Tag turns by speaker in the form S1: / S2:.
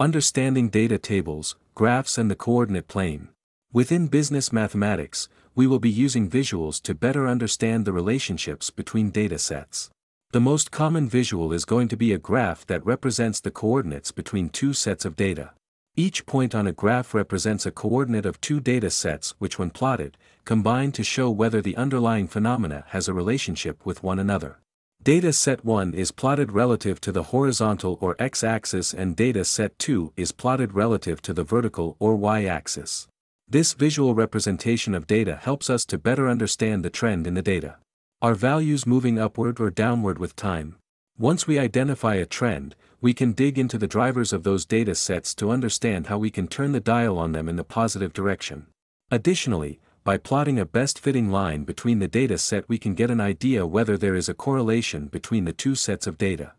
S1: Understanding data tables, graphs and the coordinate plane. Within business mathematics, we will be using visuals to better understand the relationships between data sets. The most common visual is going to be a graph that represents the coordinates between two sets of data. Each point on a graph represents a coordinate of two data sets which when plotted, combine to show whether the underlying phenomena has a relationship with one another. Data set 1 is plotted relative to the horizontal or x-axis and data set 2 is plotted relative to the vertical or y-axis. This visual representation of data helps us to better understand the trend in the data. Are values moving upward or downward with time? Once we identify a trend, we can dig into the drivers of those data sets to understand how we can turn the dial on them in the positive direction. Additionally, by plotting a best fitting line between the data set we can get an idea whether there is a correlation between the two sets of data.